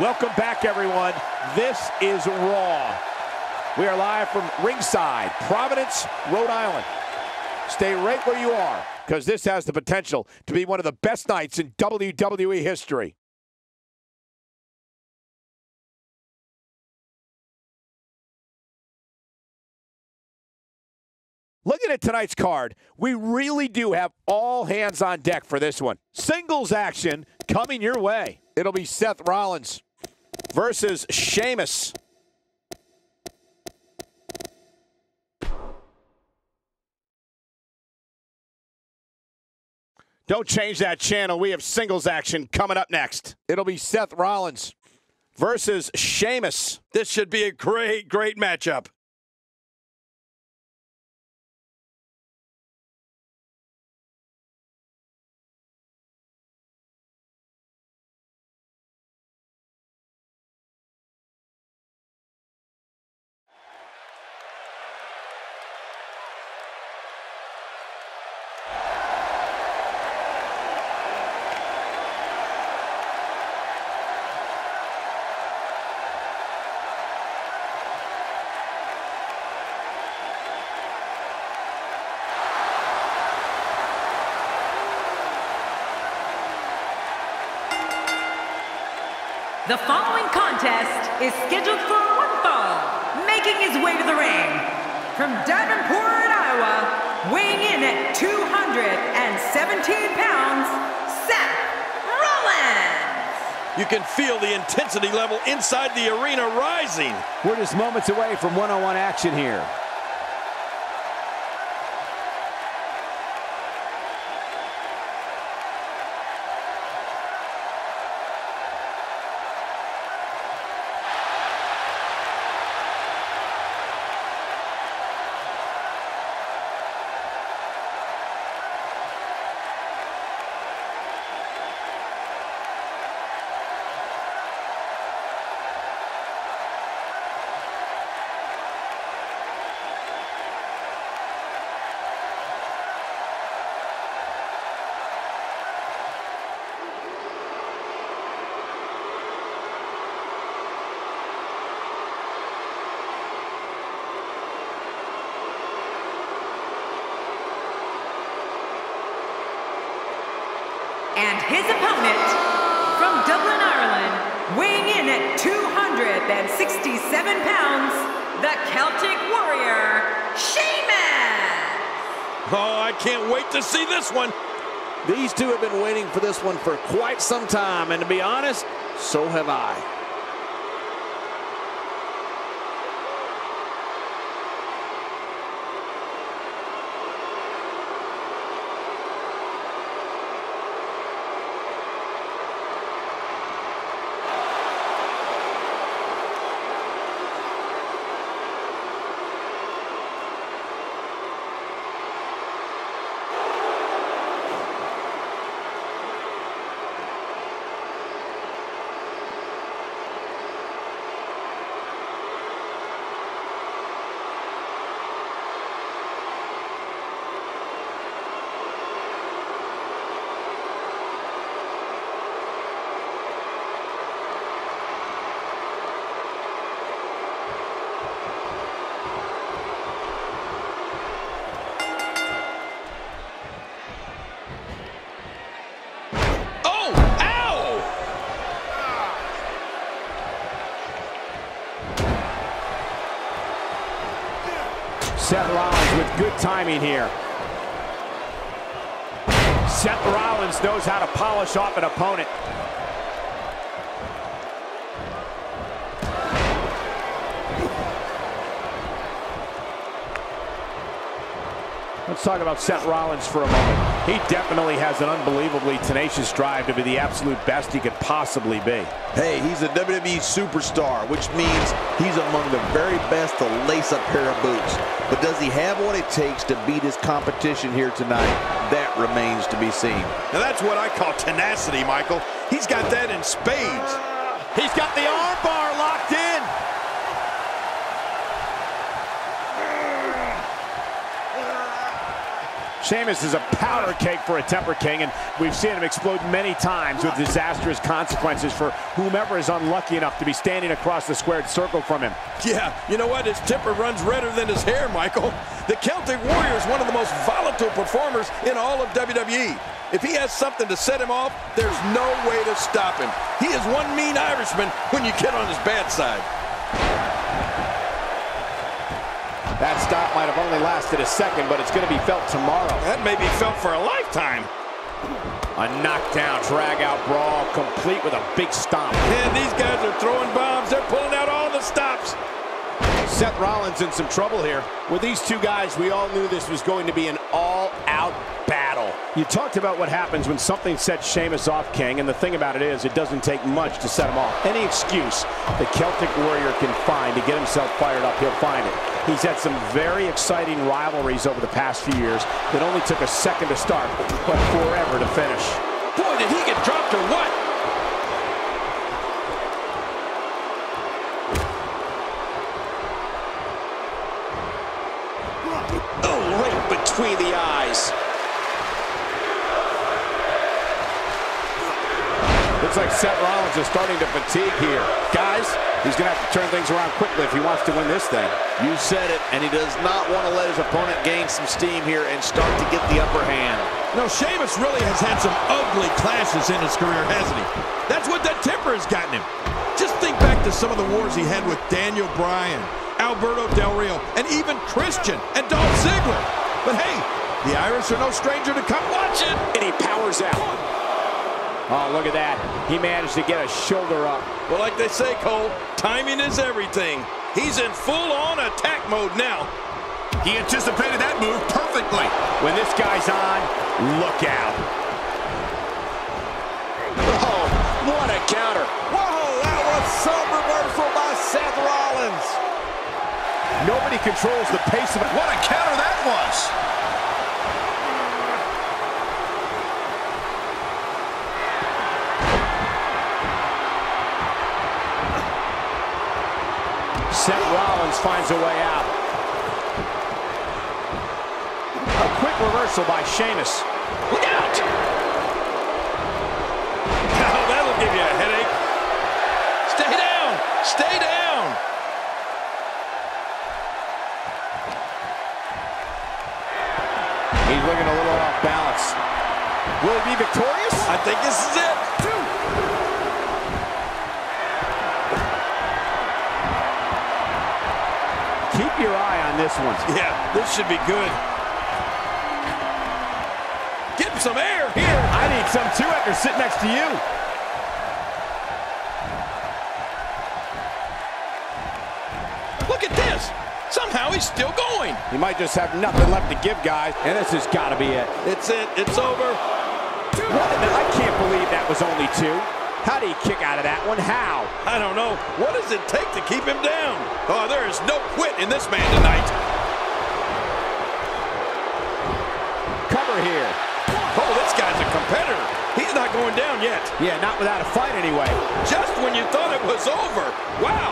Welcome back, everyone. This is Raw. We are live from ringside, Providence, Rhode Island. Stay right where you are, because this has the potential to be one of the best nights in WWE history. Looking at tonight's card, we really do have all hands on deck for this one. Singles action coming your way. It'll be Seth Rollins versus Sheamus. Don't change that channel. We have singles action coming up next. It'll be Seth Rollins versus Sheamus. This should be a great, great matchup. The following contest is scheduled for one fall, making his way to the ring. From Davenport, Iowa, weighing in at 217 pounds, Seth Rollins. You can feel the intensity level inside the arena rising. We're just moments away from one-on-one action here. And his opponent, from Dublin, Ireland, weighing in at 267 pounds, the Celtic Warrior, Sheamus. Oh, I can't wait to see this one. These two have been waiting for this one for quite some time, and to be honest, so have I. Oh, ow! Seth Rollins with good timing here. Seth Rollins knows how to polish off an opponent. Let's talk about Seth Rollins for a moment. He definitely has an unbelievably tenacious drive to be the absolute best he could possibly be. Hey, he's a WWE superstar, which means he's among the very best to lace a pair of boots. But does he have what it takes to beat his competition here tonight? That remains to be seen. Now that's what I call tenacity, Michael. He's got that in spades. He's got the armbar locked in. Sheamus is a powder cake for a temper king, and we've seen him explode many times with disastrous consequences for whomever is unlucky enough to be standing across the squared circle from him. Yeah, you know what? His temper runs redder than his hair, Michael. The Celtic Warrior is one of the most volatile performers in all of WWE. If he has something to set him off, there's no way to stop him. He is one mean Irishman when you get on his bad side. That stop might have only lasted a second, but it's going to be felt tomorrow. That may be felt for a lifetime. A knockdown, drag-out brawl, complete with a big stomp. And these guys are throwing bombs. They're pulling out all the stops. Seth Rollins in some trouble here. With these two guys, we all knew this was going to be an all-out battle. You talked about what happens when something sets Sheamus off, King, and the thing about it is it doesn't take much to set him off. Any excuse the Celtic Warrior can find to get himself fired up, he'll find it. He's had some very exciting rivalries over the past few years that only took a second to start, but forever to finish. Boy, did he get dropped or what? Oh, right between the eyes. Looks like Seth Rollins is starting to fatigue here. Guys, he's going to have to turn things around quickly if he wants to win this thing. You said it, and he does not want to let his opponent gain some steam here and start to get the upper hand. No, Sheamus really has had some ugly clashes in his career, hasn't he? That's what that temper has gotten him. Just think back to some of the wars he had with Daniel Bryan, Alberto Del Rio, and even Christian and Dolph Ziggler. But hey, the Irish are no stranger to come watch it. And he powers out. Oh, look at that. He managed to get a shoulder up. Well, like they say, Cole, timing is everything. He's in full-on attack mode now. He anticipated that move perfectly. When this guy's on, look out. Oh, what a counter. Whoa, that was some reversal by Seth Rollins. Nobody controls the pace of it. What a counter that was. Seth Rollins finds a way out. A quick reversal by Sheamus. Look out! Oh, that'll give you a headache. Stay down! Stay down! He's looking a little off balance. Will he be victorious? I think this is it. Keep your eye on this one. Yeah, this should be good. Get him some air here. I need some too after sitting next to you. Look at this. Somehow he's still going. He might just have nothing left to give, guys. And this has got to be it. It's it. It's over. I can't believe that was only two. How do you kick out of that one? How? I don't know. What does it take to keep him down? Oh, there is no quit in this man tonight. Cover here. Oh, this guy's a competitor. He's not going down yet. Yeah, not without a fight anyway. Just when you thought it was over. Wow.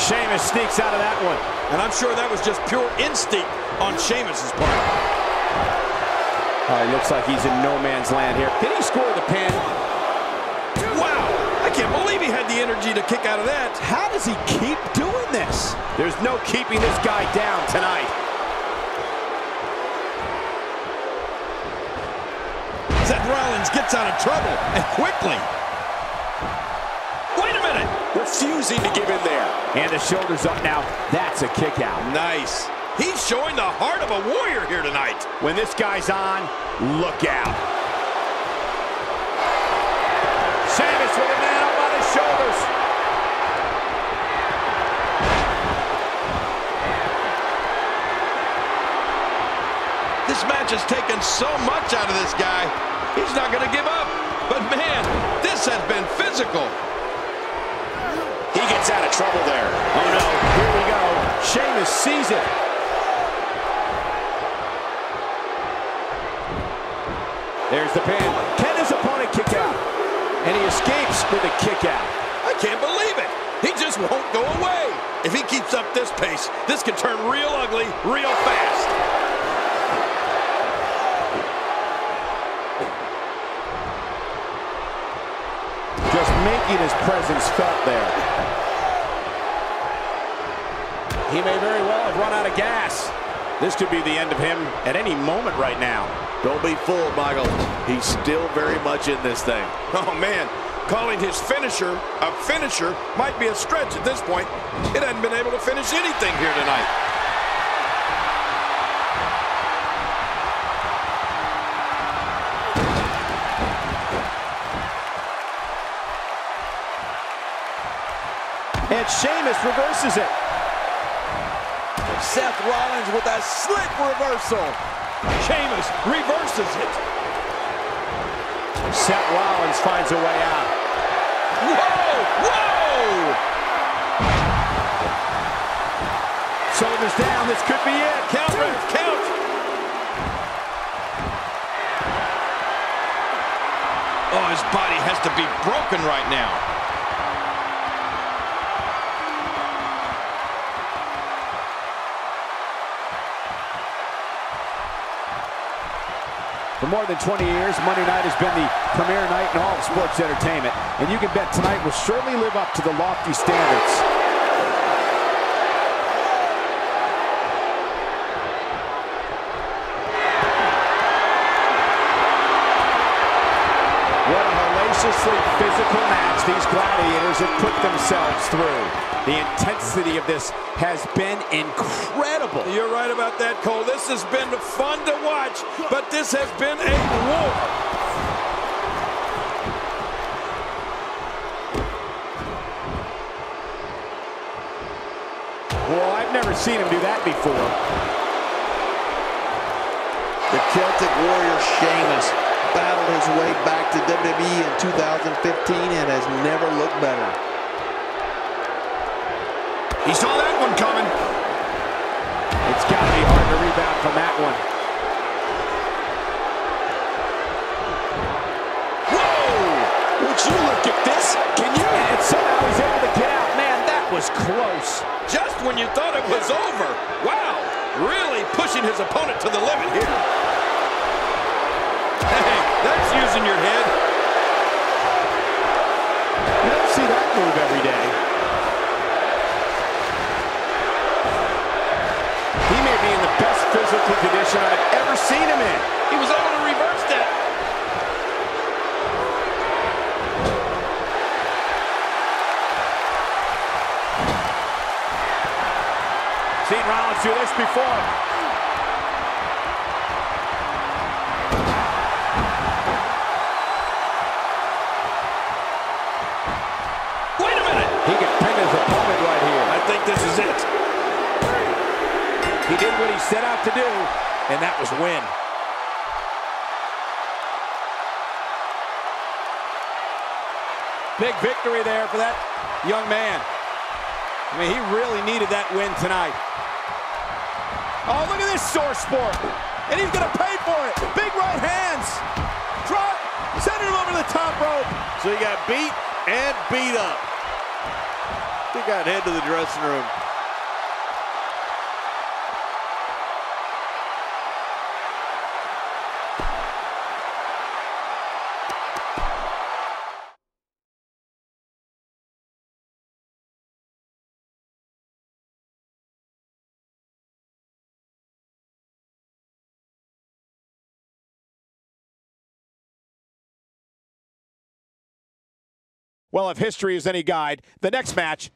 Sheamus sneaks out of that one. And I'm sure that was just pure instinct on Sheamus's part. It looks like he's in no man's land here. Did he score the pin? Wow. I can't believe he had the energy to kick out of that. How does he keep doing this? There's no keeping this guy down tonight. Seth Rollins gets out of trouble, and quickly. Wait a minute. Refusing to give in there. And the shoulders up now. That's a kick out. Nice. He's showing the heart of a warrior here tonight. When this guy's on, look out. Sheamus with a man up on his shoulders. This match has taken so much out of this guy. He's not going to give up. But man, this has been physical. He gets out of trouble there. Oh no, here we go. Sheamus sees it. There's the pin. Can his opponent kick out? And he escapes with a kick out. I can't believe it. He just won't go away. If he keeps up this pace, this could turn real ugly real fast. Just making his presence felt there. He may very well have run out of gas. This could be the end of him at any moment right now. Don't be fooled, Michael. He's still very much in this thing. Oh, man. Calling his finisher a finisher might be a stretch at this point. It hasn't been able to finish anything here tonight. And Sheamus reverses it. Seth Rollins with a slick reversal. Sheamus reverses it. Seth Rollins finds a way out. Whoa! Whoa! Shoulders down. This could be it. Count, count! Oh, his body has to be broken right now. For more than 20 years, Monday night has been the premier night in all of sports entertainment. And you can bet tonight will surely live up to the lofty standards. What a hellaciously physical match these gladiators have put themselves through. The intensity of this has been incredible. You're right about that, Cole. This has been fun to watch, but this has been a war. Well, I've never seen him do that before. The Celtic Warrior Sheamus battled his way back to WWE in 2015 and has never looked better. He saw that one coming. It's got to be hard to rebound from that one. Whoa! Would you look at this? Can you? And somehow he's able to get out. Man, that was close. Just when you thought it was over. Wow! Really pushing his opponent to the limit here. Hey, that's using your head. You don't see that move every day. Physical condition I've ever seen him in. He was able to reverse that. Seen Rollins do this before. He did what he set out to do, and that was win. Big victory there for that young man. I mean, he really needed that win tonight. Oh, look at this sore sport. And he's going to pay for it. Big right hands. Drop. Sending him over the top rope. So he got beat and beat up. He got head to the dressing room. Well, if history is any guide, the next match.